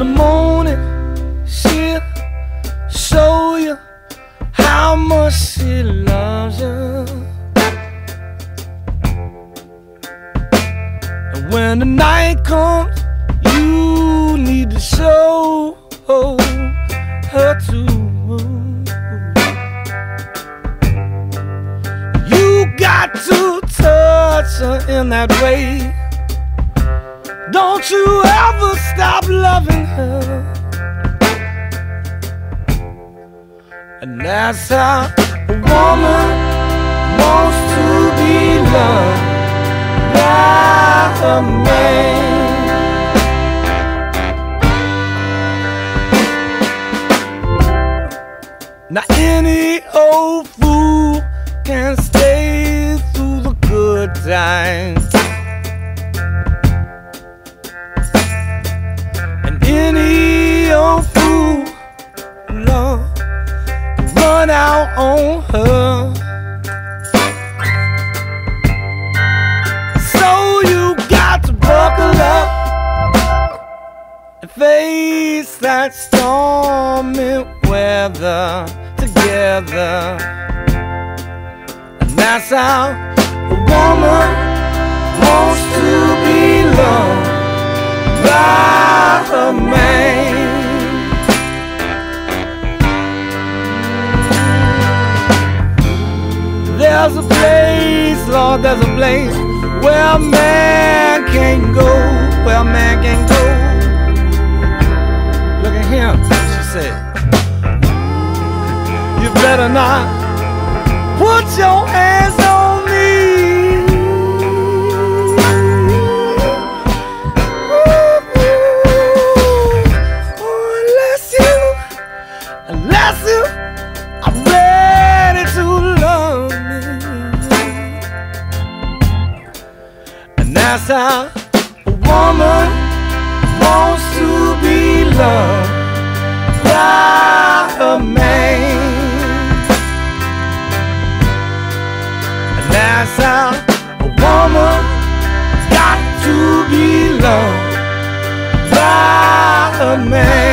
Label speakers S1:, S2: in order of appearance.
S1: in the morning She'll show you how much she loves you And when the night comes You need to show her to You got to touch her in that way. Don't you ever stop loving her. And that's how a woman wants to be loved by a man. Now any old fool can stay through the good times. Run out on her. So you got to buckle up and face that stormy weather together. And that's how a woman wants to be loved by her man. Place, there's a place where a man can go, where a man can go. Look at him, she said. You better not put your hands That's how a woman wants to be loved by a man. And that's how a woman got to be loved by a man.